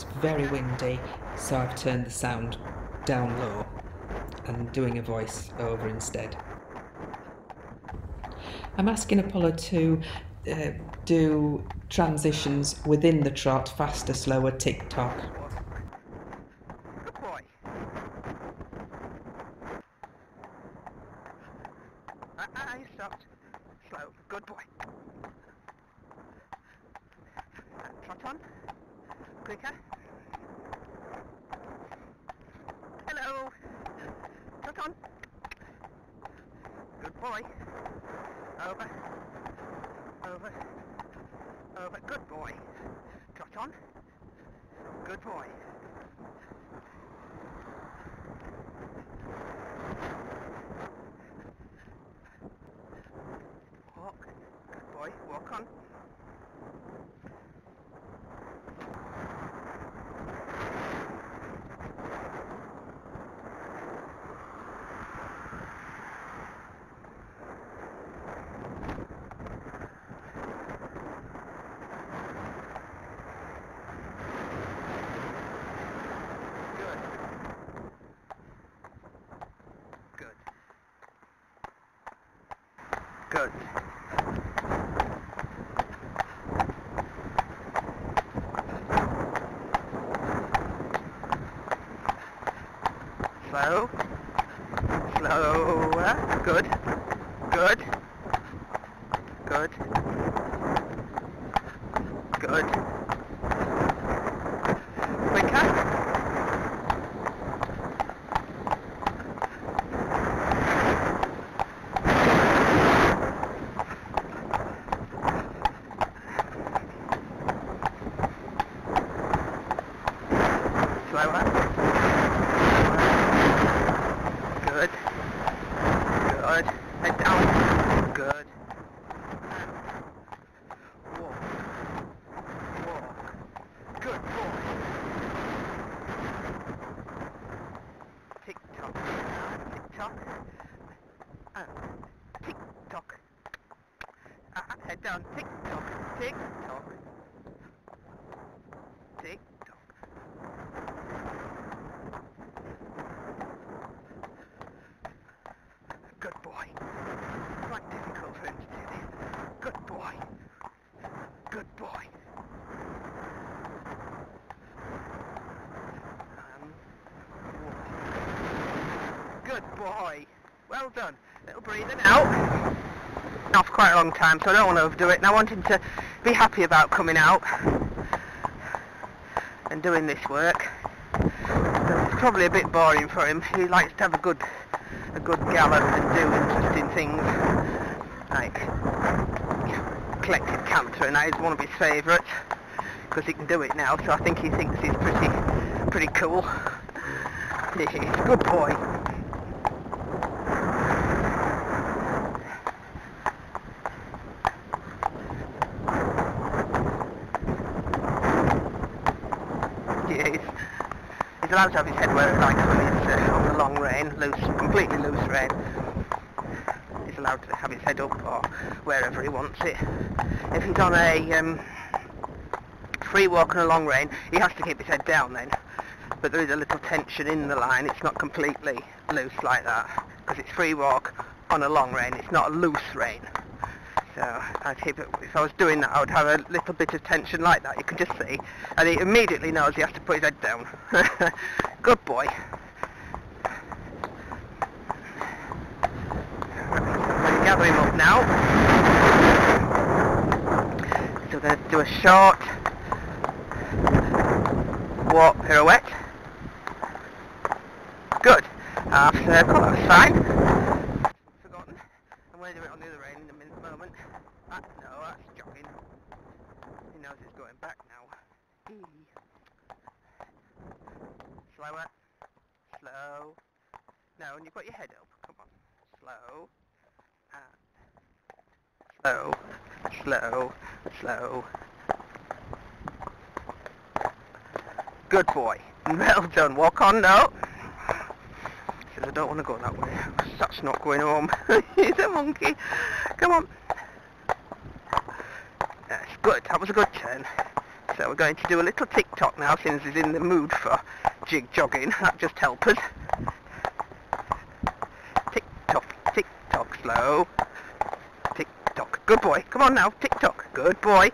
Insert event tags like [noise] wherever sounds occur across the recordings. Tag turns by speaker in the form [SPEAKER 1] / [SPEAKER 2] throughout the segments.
[SPEAKER 1] It's very windy, so I've turned the sound down low and doing a voice over instead. I'm asking Apollo to uh, do transitions within the trot, faster, slower, tick tock.
[SPEAKER 2] Good boy. Stopped. Slow. Good boy. Trot on. Quicker. Hello. Trot on. Good boy. Over. Over. Over. Good boy. Trot on. Good boy. Walk. Good boy. Walk on. Good. Good. Good. Slow. Slower. Good. Good. Good. Quicker. Slower. Good. Good. Head down. Good. Walk. Walk. Good boy. Tick tock. Tick tock. Uh, tick tock. Uh, uh, down. Tick tock. Tick tock. Tick tock. Good boy. Quite difficult for him to do this. Good boy. Good boy. Um, walk. Good boy. Well done. Little breathing out. Off quite a long time, so I don't want to overdo it. And I want him to be happy about coming out and doing this work. It's probably a bit boring for him. He likes to have a good a good gallop and do interesting things like collected canter and that is one of his favourites because he can do it now so I think he thinks he's pretty pretty cool. He is. Good boy. He is. He's allowed to have his head where it likes when he's uh, on the long rein, loose, completely loose rein. He's allowed to have his head up or wherever he wants it. If he's on a um, free walk on a long rein, he has to keep his head down then. But there is a little tension in the line. It's not completely loose like that because it's free walk on a long rein. It's not a loose rein. So keep it, if I was doing that, I would have a little bit of tension like that. You can just see, and he immediately knows he has to put his head down. [laughs] Good boy. Going gather him up now. So to do a short walk pirouette. Good. Half circle, that's fine. Forgotten. I'm going to do it on the other rein in a minute, moment. Ah, no, that's jogging. He knows it's going back now. Eee. Slower. Slow. No, and you've got your head up. Come on. Slow. And slow. Slow. Slow. Good boy. Well done. Walk on now. Says I don't want to go that way. That's not going home. [laughs] He's a monkey. Come on. That was a good turn. So we're going to do a little tick-tock now since he's in the mood for jig jogging. That just helps us. Tick-tock, tick-tock, slow. Tick-tock. Good boy. Come on now, tick-tock. Good boy.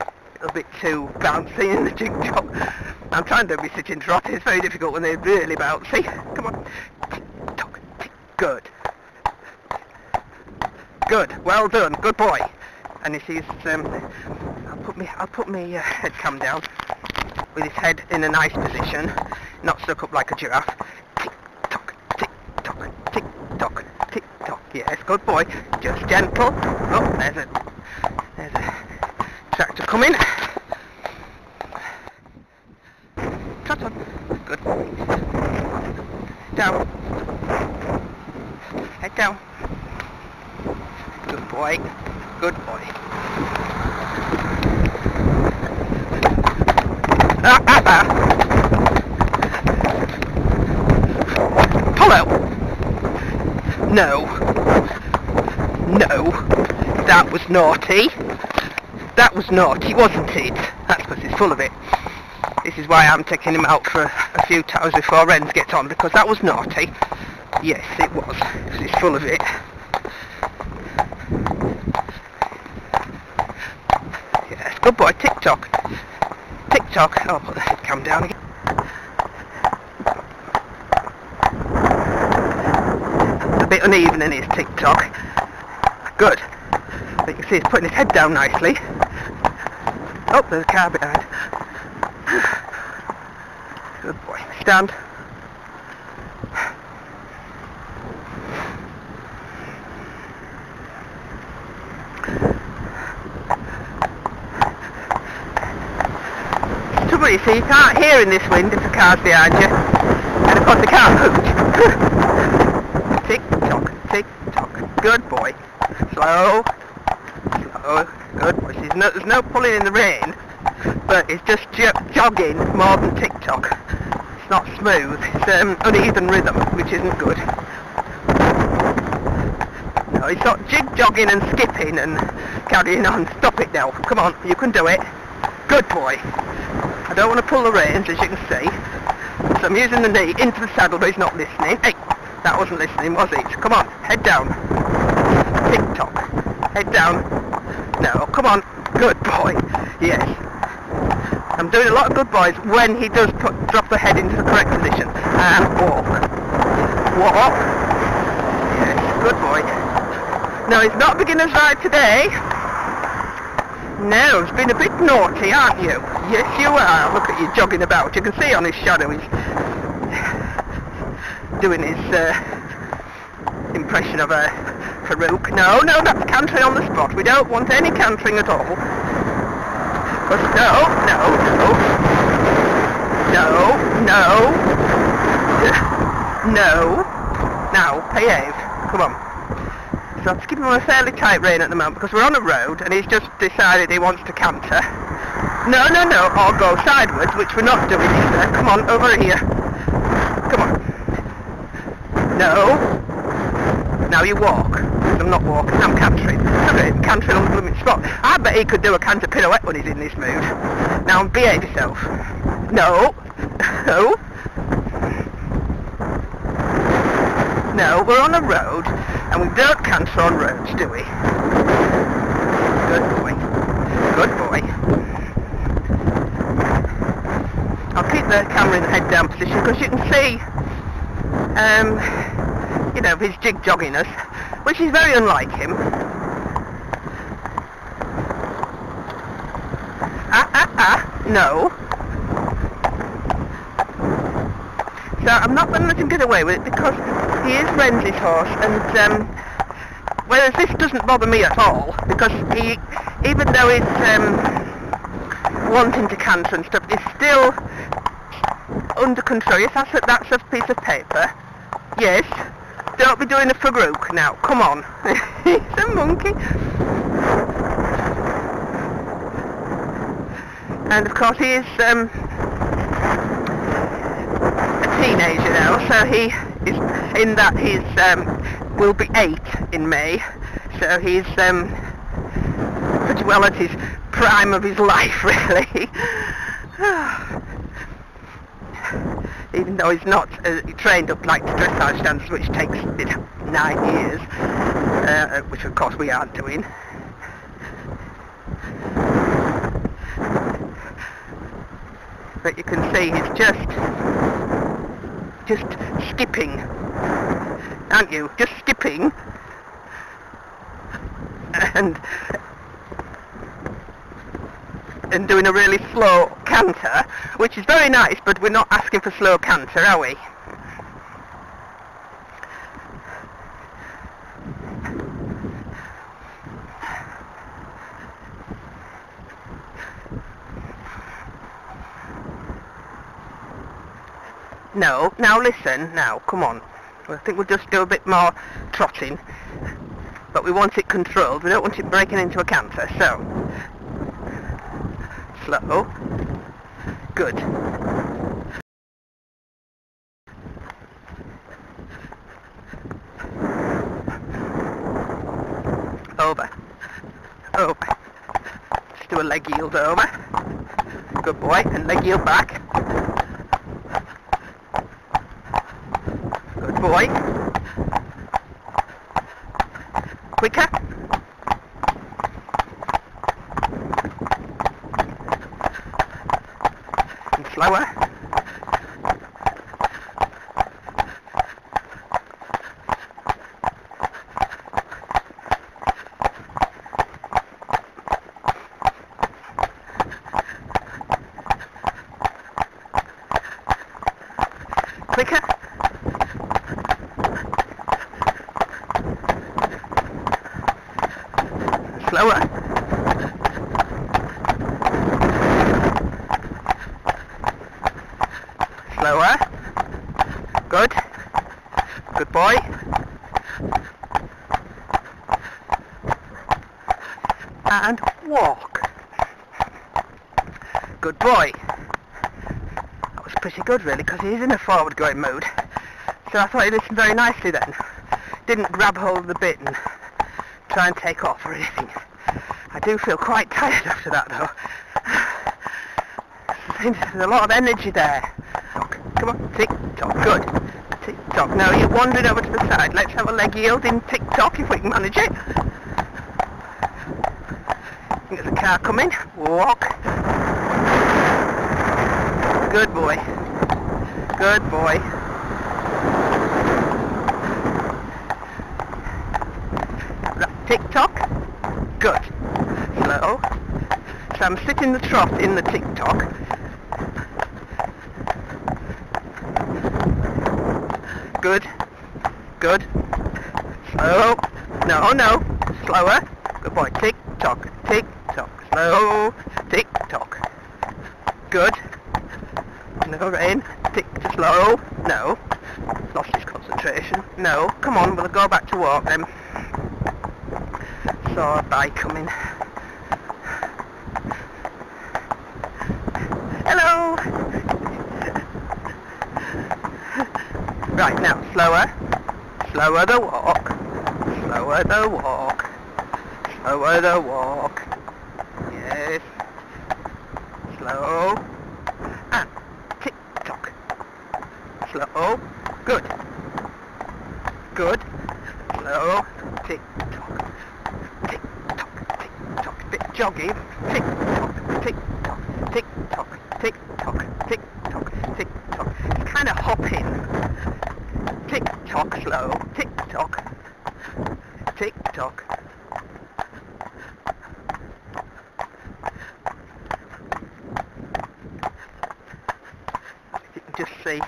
[SPEAKER 2] A little bit too bouncy in the jig jog. I'm trying to be sitting trot. It's very difficult when they're really bouncy. Come on. Tick-tock, tick. Good. Good. Well done. Good boy. And this is um, I'll put me I'll put me uh, head cam down with his head in a nice position, not stuck up like a giraffe. Tick tock, tick tock, tick tock, tick tock. Yes, good boy. Just gentle. Oh, there's a there's a tractor coming. Trot on. Good. Down. Head down. Good boy. Good boy. Ah, ah, ah. Pull out. No. No. That was naughty. That was naughty, wasn't it? That's because he's full of it. This is why I'm taking him out for a few times before Renz gets on, because that was naughty. Yes, it was. 'cause he's full of it. Yes, good boy. Tick tock. Tick tock. Oh, put the head cam down again. Bit uneven in his tick tock. Good. But you can see he's putting his head down nicely. Oh, there's a car behind. Good boy. Stand. Trouble you see, you can't hear in this wind if the car's behind you. And of course they can't hoot. [laughs] tick tock, tick tock. Good boy. Slow. Slow. Good boy. There's no, there's no pulling in the rein, but it's just jo- jogging more than tick tock. It's not smooth. It's um, uneven rhythm, which isn't good. No, it's not jig jogging and skipping and carrying on. Stop it now. Come on, you can do it. Good boy. I don't want to pull the reins, as you can see. So I'm using the knee into the saddle, but he's not listening. Hey, that wasn't listening, was it? Come on, head down. Tick tock. Head down. No, come on. Good boy. Yes. I'm doing a lot of good boys when he does put, drop the head into the correct position. And walk. Walk. Yes, good boy. No, it's not beginner's ride today. No, it's been a bit naughty, aren't you? Yes, you are. Look at you jogging about. You can see on his shadow he's doing his uh, impression of a piaffe. No, no, that's cantering on the spot. We don't want any cantering at all. But no, no, no. No, no. No. Now, behave. Come on. So I'm him on a fairly tight rein at the moment because we're on a road and he's just decided he wants to canter. No, no, no, or go sideways, which we're not doing either. Come on, over here. No. Now you walk. I'm not walking, I'm cantering. Look at him, cantering on the blooming spot. I bet he could do a canter pirouette when he's in this mood. Now behave yourself. No. [laughs] No. No, we're on a road, and we don't canter on roads, do we? Good boy. Good boy. I'll keep the camera in the head down position because you can see, um, you know, his jig jogging us, which is very unlike him. Ah, ah, ah, no. So I'm not going to let him get away with it because he is Renz's horse and um, whereas this doesn't bother me at all because he, even though he's um, wanting to canter and stuff, he's still under control. Yes, that's a, that's a piece of paper. Yes. Don't be doing a piaffe now. Come on. [laughs] he's a monkey. And of course he is um, a teenager now, so he is in that he's um, will be eight in May, so he's um, pretty well at his prime of his [laughs] life, really. [sighs] [sighs] Even though he's not uh, trained up like the dressage standards, which takes nine years, uh, which of course we aren't doing. But you can see he's just, just skipping, aren't you? Just skipping, and and doing a really slow canter, which is very nice, but we're not asking for slow canter, are we? No, now listen, now, come on. I think we'll just do a bit more trotting. But we want it controlled, we don't want it breaking into a canter, so... Slow. Oh. Good. Over. Over. Do a leg yield over. Good boy, and leg yield back. Good boy. Quicker. And slower. Quicker. slower. Slower. Good. Good boy. And walk. Good boy. That was pretty good really because he's in a forward going mood. So I thought he listened very nicely then. Didn't grab hold of the bit and try and take off or anything. I do feel quite tired after that though. There's a lot of energy there. Come on, tick tock, good. Tick tock. Now you're wandering over to the side. Let's have a leg yield in tick tock if we can manage it. There's a car coming. Walk. Good boy. Good boy. Tick tock. Good. Slow. So I'm sitting the trough in the tick tock. Good. Good. Slow. No, no. Slower. Good boy. Tick tock. Tick tock. Slow. Tick tock. Good. No rain. Slow. No. Lost his concentration. No. Come on, we'll go back to walk then saw a bike coming. Hello! right, now, slower. Slower the walk. Slower the walk. Slower the walk. Yes. Slow. And tick-tock. Slow. Oh, good. Good. Slow. Tick-tock jogging. Tick tock, Bit joggy. tick tock, tick tock, tick tock, tick tock, tick tock. Tick tock. It's kind of hopping. Tick tock slow. Tick tock. Tick tock. Just see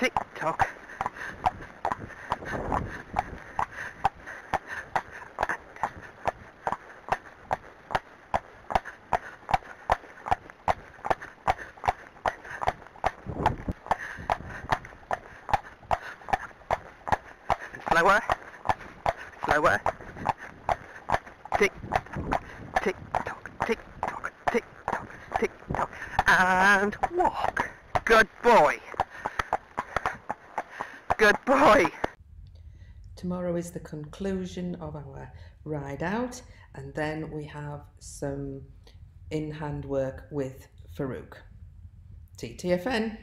[SPEAKER 2] tick tock. slower, slower, tick, tick tock, tick tock, tick tock, tick tock, and walk. Good boy. Good boy.
[SPEAKER 1] Tomorrow is the conclusion of our ride out, and then we have some in hand work with piaffe. TTFN.